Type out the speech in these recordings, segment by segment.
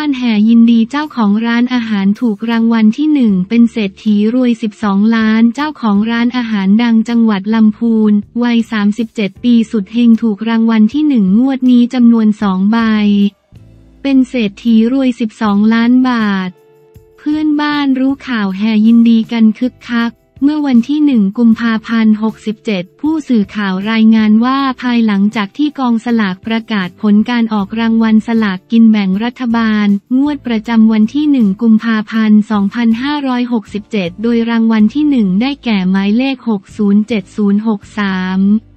บ้านแห่ยินดีเจ้าของร้านอาหารถูกรางวัลที่หนึ่งเป็นเศรษฐีรวย 12 ล้านเจ้าของร้านอาหารดังจังหวัดลำพูน วัย 37 ปีสุดเฮงถูกรางวัลที่หนึ่งงวดนี้จำนวนสองใบ เป็นเศรษฐีรวย 12 ล้านบาท เพื่อนบ้านรู้ข่าวแห่ยินดีกันคึกคัก เมื่อวันที่หนึ่งกุมภาพันธ์ 67 ผู้สื่อข่าวรายงานว่าภายหลังจากที่กองสลากประกาศผลการออกรางวัลสลากกินแบ่งรัฐบาล งวดประจำวันที่หนึ่งกุมภาพันธ์ 2567 โดยรางวัลที่หนึ่งได้แก่หมายเลข 607063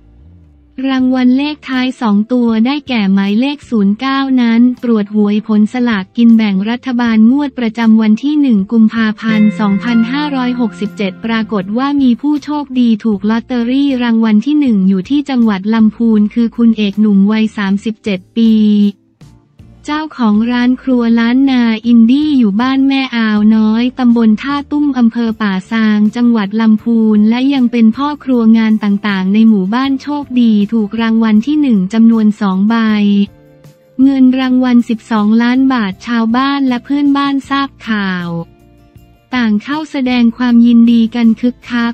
รางวัลเลขท้ายสองตัวได้แก่หมายเลข 09 นั้น ตรวจหวยผลสลากกินแบ่งรัฐบาลงวดประจำวันที่ 1 กุมภาพันธ์ 2567 ปรากฏว่ามีผู้โชคดีถูกลอตเตอรี่รางวัลที่ 1 อยู่ที่จังหวัดลำพูนคือคุณเอกหนุ่มวัย 37 ปี เจ้าของร้านครัวล้านนาอินดี้อยู่บ้านแม่อาวน้อย ตำบลท่าตุ้มอำเภอป่าซาง จังหวัดลำพูน และยังเป็นพ่อครัวงานต่างๆ ในหมู่บ้านโชคดี ถูกรางวัลที่หนึ่งจำนวนสองใบ เงินรางวัล 12 ล้านบาทชาวบ้านและเพื่อนบ้านทราบข่าว ต่างเข้าแสดงความยินดีกันคึกคัก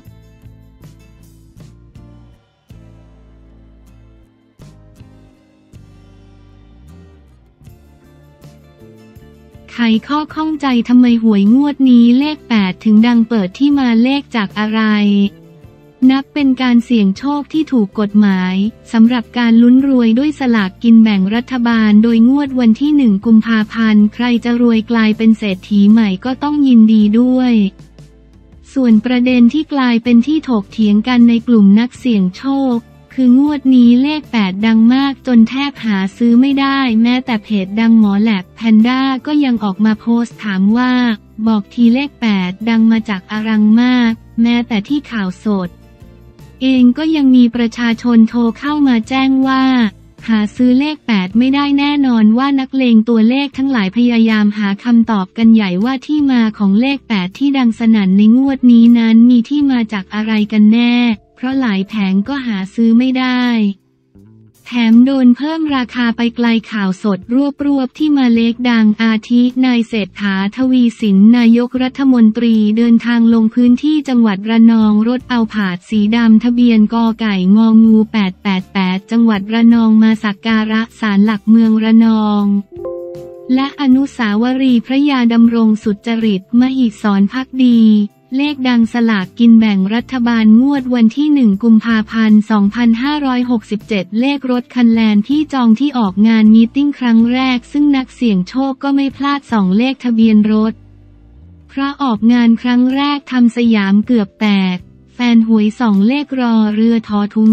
ไขข้อข้องใจทำไมหวยงวดนี้เลข 8 ถึงดังเปิดที่มาเลขจากอะไร นับเป็นการเสี่ยงโชคที่ถูกกฎหมายสำหรับการลุ้นรวยด้วยสลากกินแบ่งรัฐบาล โดยงวดวันที่หนึ่งกุมภาพันธ์ ใครจะรวยกลายเป็นเศรษฐีใหม่ก็ต้องยินดีด้วยส่วนประเด็นที่กลายเป็นที่ถกเถียงกันในกลุ่มนักเสี่ยงโชค คืองวดนี้เลข 8 ดังมากจนแทบหาซื้อไม่ได้ แม้แต่เพจดังหมอแลบแพนด้าก็ยังออกมาโพสต์ถามว่า บอกทีเลข 8 ดังมาจากอารังมาก แม้แต่ที่ข่าวสด เองก็ยังมีประชาชนโทรเข้ามาแจ้งว่า หาซื้อเลข 8 ไม่ได้แน่นอนว่านักเลงตัวเลขทั้งหลายพยายามหาคำตอบกันใหญ่ว่าที่มาของเลข 8 ที่ดังสนั่นในงวดนี้นั้นมีที่มาจากอะไรกันแน่ เพราะหลายแผงก็หาซื้อไม่ได้ แถมโดนเพิ่มราคาไปไกลข่าวสดรวบรวบที่มาเล็กดังอาทินายเศรษฐาทวีสินนายกรัฐมนตรีเดินทางลงพื้นที่จังหวัดระนองรถเอาผาดสีดำทะเบียนกอไก่งองู 888 จังหวัดระนองมาสักการะศาลหลักเมืองระนองและอนุสาวรีย์พระยาดำรงสุจริต มหิศรพักดี เลขดังสลากกินแบ่งรัฐบาลงวดวันที่ 1 กุมภาพันธ์ 2567 เลขรถคันแลนที่จองที่ออกงานมีติ้งครั้งแรก ซึ่งนักเสี่ยงโชคก็ไม่พลาดสองเลขทะเบียนรถ พระออกงานครั้งแรกทำสยามเกือบแตก ฟนหวยสองเลขรอเรือทอทุง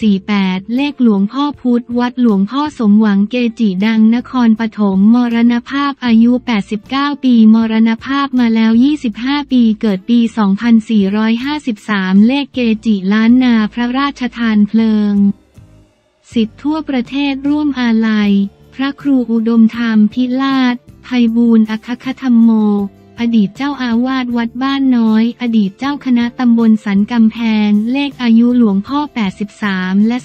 2448 เลขหลวงพ่อพุธวัดหลวงพ่อสมหวังเกจิดังนครปฐมมรณภาพอายุ 89 ปี มรณภาพมาแล้ว 25 ปีเกิดปี 2453 เลขเกจิล้านนาพระราชทานเพลิง สิทธิทั่วประเทศร่วมอาลัย พระครูอุดมธรรมพิลาศไพบูรณ์อคคธรรมโม อดีตเจ้าอาวาสวัดบ้านน้อย อดีตเจ้าคณะตำบลสันกำแพง เลขอายุหลวงพ่อ 83 และ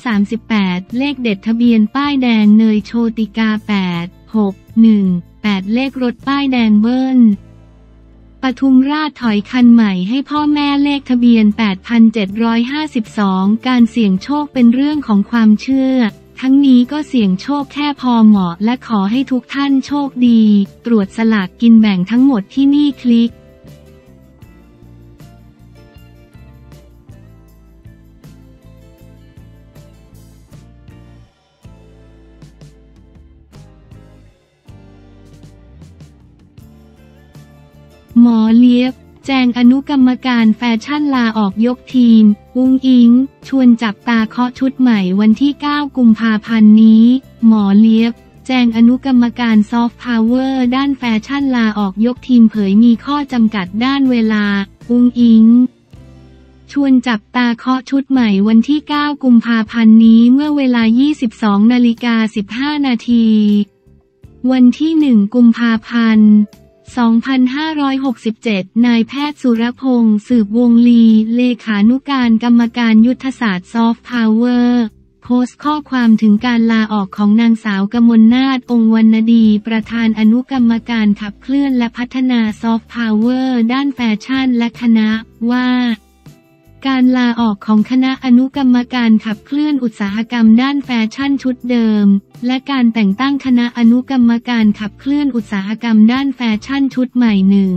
38 เลขเด็ดทะเบียนป้ายแดงเนยโชติกา 8 6 1 8 เลขรถป้ายแดงเบิ้ลปทุมราชถอยคันใหม่ให้พ่อแม่เลขทะเบียน 8,752 การเสี่ยงโชคเป็นเรื่องของความเชื่อ ทั้งนี้ก็เสี่ยงโชคแค่พอเหมาะและขอให้ทุกท่านโชคดี ตรวจสลากกินแบ่งทั้งหมดที่นี่คลิกหมอเลียบ แจงอนุกรรมการแฟชั่นลาออกยกทีม อุ๊งอิ๊ง ชวนจับตาเคาะชุดใหม่วันที่ 9 กุมภาพันธ์นี้ หมอเลียบ แจงอนุกรรมการซอฟต์พาวเวอร์ด้านแฟชั่นลาออกยกทีมเผยมีข้อจำกัดด้านเวลา อุ๊งอิ๊งชวนจับตาเคาะชุดใหม่วันที่ 9 กุมภาพันธ์นี้เมื่อเวลา 22 นาฬิกา 15 นาที วันที่ 1 กุมภาพันธ์ 2567 นายแพทย์สุรพงศ์สืบวงศ์ลี เลขานุการกรรมการยุทธศาสตร์ซอฟต์พาวเวอร์โพสต์ข้อความถึงการลาออกของนางสาวกมลนาถ องค์วรรณดี ประธานอนุกรรมการขับเคลื่อนและพัฒนาซอฟต์พาวเวอร์ด้านแฟชั่นและคณะว่า การลาออกของคณะอนุกรรมการขับเคลื่อนอุตสาหกรรมด้านแฟชั่นชุดเดิม และการแต่งตั้งคณะอนุกรรมการขับเคลื่อนอุตสาหกรรมด้านแฟชั่นชุดใหม่หนึ่ง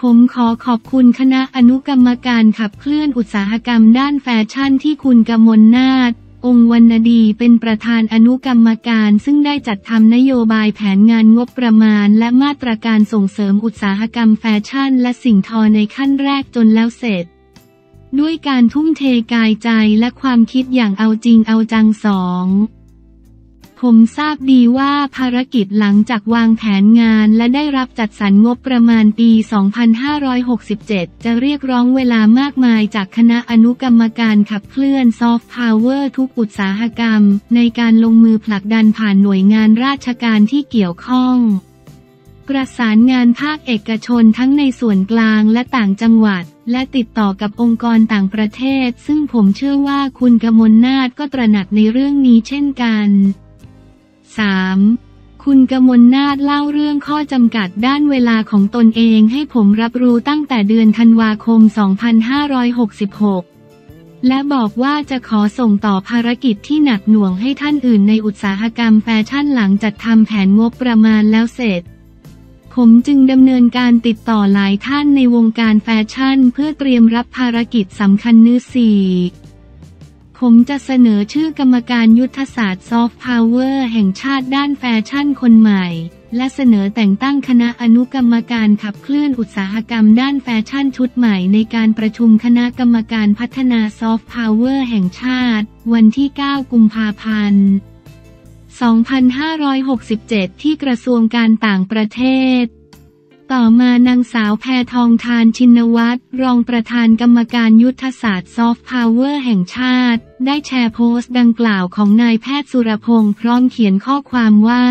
ผมขอขอบคุณคณะอนุกรรมการขับเคลื่อนอุตสาหกรรมด้านแฟชั่นที่คุณกมลนาถ องค์วรรณดีเป็นประธานอนุกรรมการซึ่งได้จัดทำนโยบายแผนงานงบประมาณ และมาตรการส่งเสริมอุตสาหกรรมแฟชั่น และสิ่งทอในขั้นแรกจนแล้วเสร็จ ด้วยการทุ่มเทกายใจและความคิดอย่างเอาจริงเอาจังสอง ผมทราบดีว่าภารกิจหลังจากวางแผนงานและได้รับจัดสรรงบประมาณปี 2567 จะเรียกร้องเวลามากมายจากคณะอนุกรรมการขับเคลื่อนซอฟต์พาวเวอร์ทุกอุตสาหกรรม ในการลงมือผลักดันผ่านหน่วยงานราชการที่เกี่ยวข้อง ประสานงานภาคเอกชนทั้งในส่วนกลางและต่างจังหวัด และติดต่อกับองค์กรต่างประเทศ ซึ่งผมเชื่อว่าคุณกมลนาฏก็ตระหนักในเรื่องนี้เช่นกัน 3. คุณกมลนาฏเล่าเรื่องข้อจำกัดด้านเวลาของตนเองให้ผมรับรู้ตั้งแต่เดือนธันวาคม 2566และบอกว่าจะขอส่งต่อภารกิจที่หนักหน่วงให้ท่านอื่นในอุตสาหกรรมแฟชั่นหลังจัดทำแผนงบประมาณแล้วเสร็จ ผมจึงดำเนินการติดต่อหลายท่านในวงการแฟชั่น เพื่อเตรียมรับภารกิจสำคัญนี้ สี่ผมจะเสนอชื่อกรรมการยุทธศาสตร์ซอฟต์พาวเวอร์แห่งชาติด้านแฟชั่นคนใหม่ และเสนอแต่งตั้งคณะอนุกรรมการขับเคลื่อนอุตสาหกรรมด้านแฟชั่นชุดใหม่ในการประชุมคณะกรรมการพัฒนาซอฟต์พาวเวอร์แห่งชาติ วันที่ 9 กุมภาพันธ์ 2567 ที่กระทรวงการต่างประเทศ ต่อมานางสาวแพทองธาร ชินวัตร รองประธานกรรมการยุทธศาสตร์ซอฟต์พาวเวอร์แห่งชาติ ได้แชร์โพสต์ดังกล่าวของนายแพทย์สุรพงษ์พร้อมเขียนข้อความว่า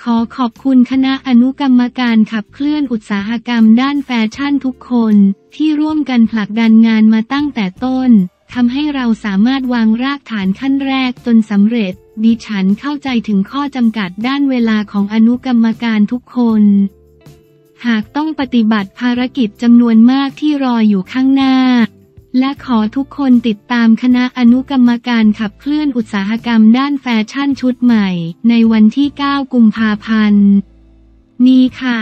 ขอขอบคุณคณะอนุกรรมการขับเคลื่อนอุตสาหกรรมด้านแฟชั่นทุกคน ที่ร่วมกันผลักดันงานมาตั้งแต่ต้น ทำให้เราสามารถวางรากฐานขั้นแรกจนสำเร็จ ดิฉันเข้าใจถึงข้อจำกัดด้านเวลาของอนุกรรมการทุกคน หากต้องปฏิบัติภารกิจจำนวนมากที่รออยู่ข้างหน้า และขอทุกคนติดตามคณะอนุกรรมการขับเคลื่อนอุตสาหกรรมด้านแฟชั่นชุดใหม่ ในวันที่ 9 กุมภาพันธ์ นี้ค่ะ